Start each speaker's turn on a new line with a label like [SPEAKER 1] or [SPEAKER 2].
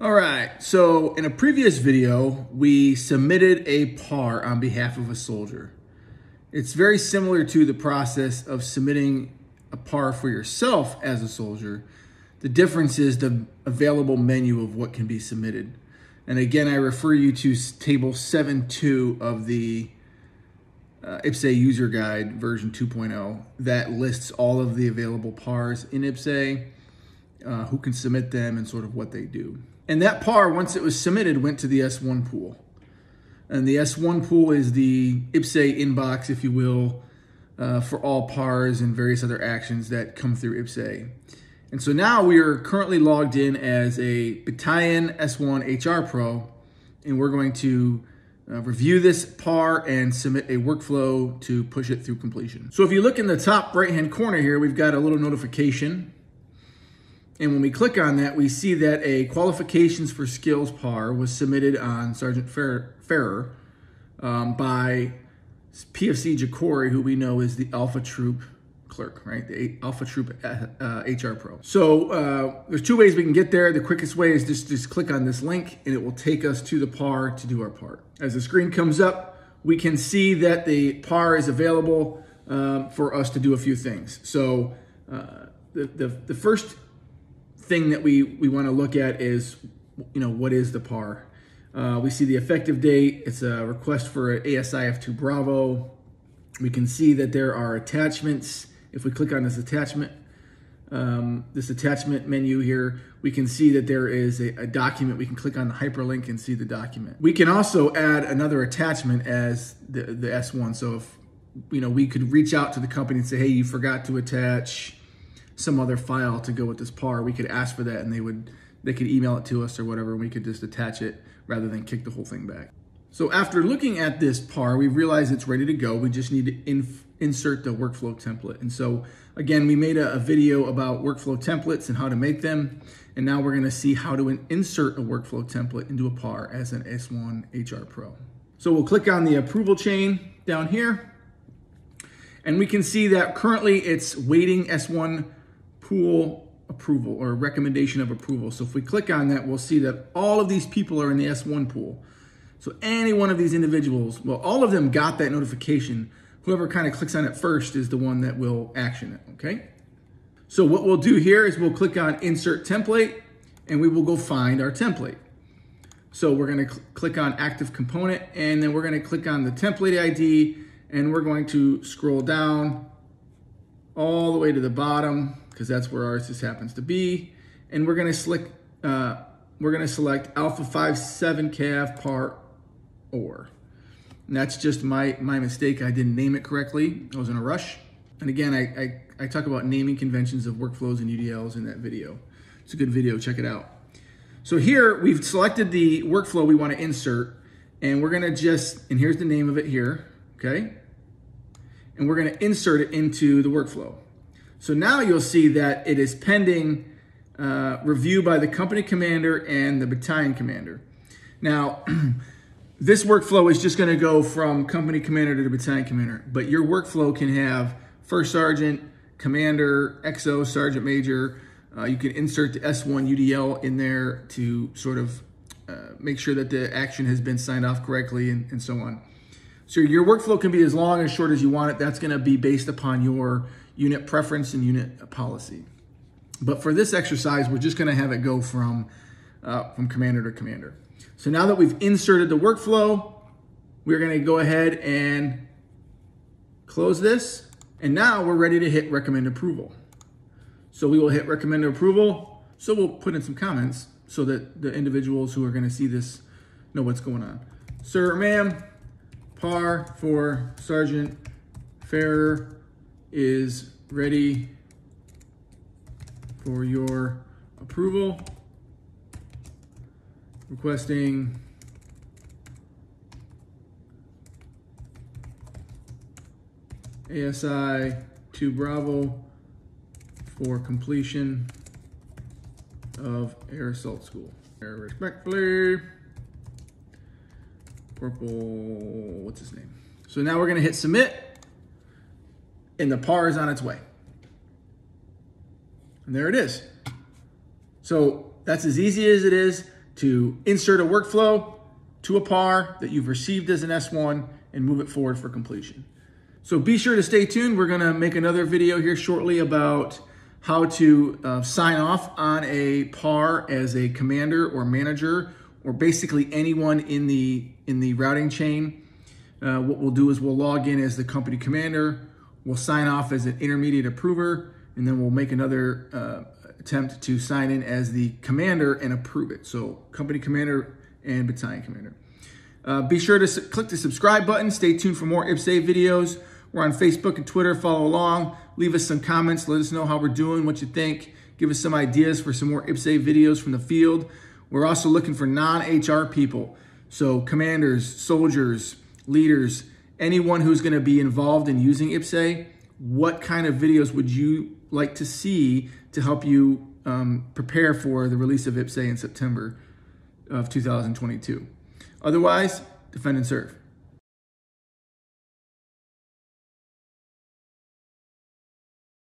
[SPEAKER 1] All right, so in a previous video, we submitted a PAR on behalf of a soldier. It's very similar to the process of submitting a PAR for yourself as a soldier. The difference is the available menu of what can be submitted. And again, I refer you to table 7.2 of the uh, IPPS-A user guide version 2.0 that lists all of the available PARs in IPPS-A, uh, who can submit them and sort of what they do. And that PAR, once it was submitted, went to the S1 pool. And the S1 pool is the IPPS-A inbox, if you will, uh, for all PARs and various other actions that come through IPPS-A. And so now we are currently logged in as a Battalion S1 HR Pro, and we're going to uh, review this PAR and submit a workflow to push it through completion. So if you look in the top right-hand corner here, we've got a little notification. And when we click on that, we see that a qualifications for skills PAR was submitted on Sergeant Ferrer um, by PFC Jacori, who we know is the Alpha Troop clerk, right? The Alpha Troop uh, HR Pro. So uh, there's two ways we can get there. The quickest way is just, just click on this link and it will take us to the PAR to do our part. As the screen comes up, we can see that the PAR is available um, for us to do a few things. So uh, the, the, the first thing that we, we want to look at is, you know, what is the PAR? Uh, we see the effective date. It's a request for ASIF2 Bravo. We can see that there are attachments if we click on this attachment, um, this attachment menu here, we can see that there is a, a, document. We can click on the hyperlink and see the document. We can also add another attachment as the, the S1. So if, you know, we could reach out to the company and say, hey, you forgot to attach some other file to go with this PAR. We could ask for that and they would, they could email it to us or whatever, and we could just attach it rather than kick the whole thing back. So after looking at this PAR, we realized it's ready to go. We just need to insert the workflow template. And so again, we made a, a, video about workflow templates and how to make them. And now we're gonna see how to insert a workflow template into a PAR as an S1 HR Pro. So we'll click on the approval chain down here. And we can see that currently it's waiting S1 pool approval or recommendation of approval. So if we click on that, we'll see that all of these people are in the S1 pool. So any one of these individuals, well, all of them got that notification. Whoever kind of clicks on it first is the one that will action it, okay? So what we'll do here is we'll click on Insert Template, and we will go find our template. So we're gonna cl click on Active Component, and then we're gonna click on the template ID, and we're going to scroll down all the way to the bottom, because that's where ours just happens to be. And we're gonna select, uh, we're gonna select Alpha 57 Cav Part or. And that's just my, my mistake. I didn't name it correctly. I was in a rush. And again, I, I, I talk about naming conventions of workflows and UDLs in that video. It's a good video, check it out. So here we've selected the workflow we want to insert and we're gonna just, and here's the name of it here, okay? And we're gonna insert it into the workflow. So now you'll see that it is pending uh, review by the company commander and the battalion commander. Now, This workflow is just gonna go from company commander to battalion commander, but your workflow can have first sergeant, commander, XO, sergeant major. Uh, you can insert the S1 UDL in there to sort of uh, make sure that the action has been signed off correctly and, and so on. So your workflow can be as long or short as you want it. That's gonna be based upon your unit preference and unit policy. But for this exercise, we're just gonna have it go from, uh, from commander to commander. So now that we've inserted the workflow, we're gonna go ahead and close this. And now we're ready to hit recommend approval. So we will hit recommend approval. So we'll put in some comments so that the individuals who are gonna see this know what's going on. Sir, ma'am, PAR for Sergeant Ferrer is ready for your approval requesting ASI 2 Bravo for completion of air assault school. Respectfully, Corporal, what's his name? So now we're gonna hit submit and the PAR is on its way. And there it is. So that's as easy as it is to insert a workflow to a PAR that you've received as an S1 and move it forward for completion. So be sure to stay tuned. We're gonna make another video here shortly about how to uh, sign off on a PAR as a commander or manager or basically anyone in the in the routing chain. Uh, what we'll do is we'll log in as the company commander, we'll sign off as an intermediate approver, and then we'll make another uh, attempt to sign in as the commander and approve it. So company commander and battalion commander. Uh, be sure to click the subscribe button. Stay tuned for more IPPS-A videos. We're on Facebook and Twitter. Follow along. Leave us some comments. Let us know how we're doing, what you think. Give us some ideas for some more IPPS-A videos from the field. We're also looking for non-HR people. So commanders, soldiers, leaders, anyone who's going to be involved in using IPPS-A, what kind of videos would you like to see to help you um, prepare for the release of IPPS-A in September of 2022? Otherwise, defend and serve.